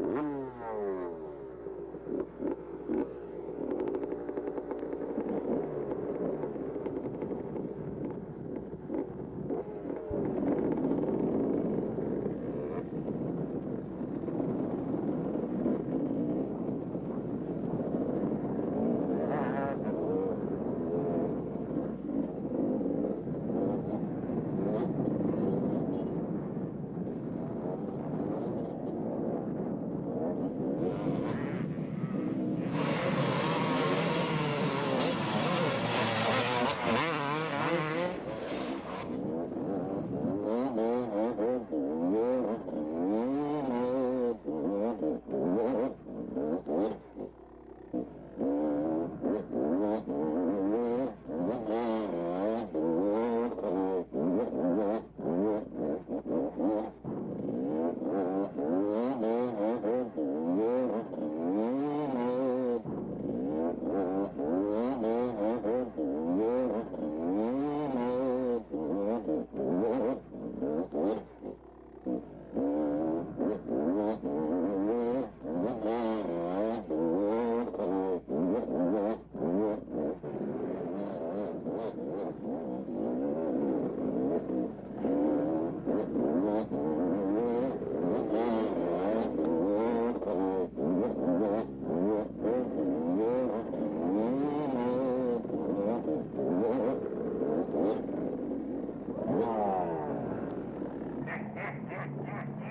Ooh. act, act, act.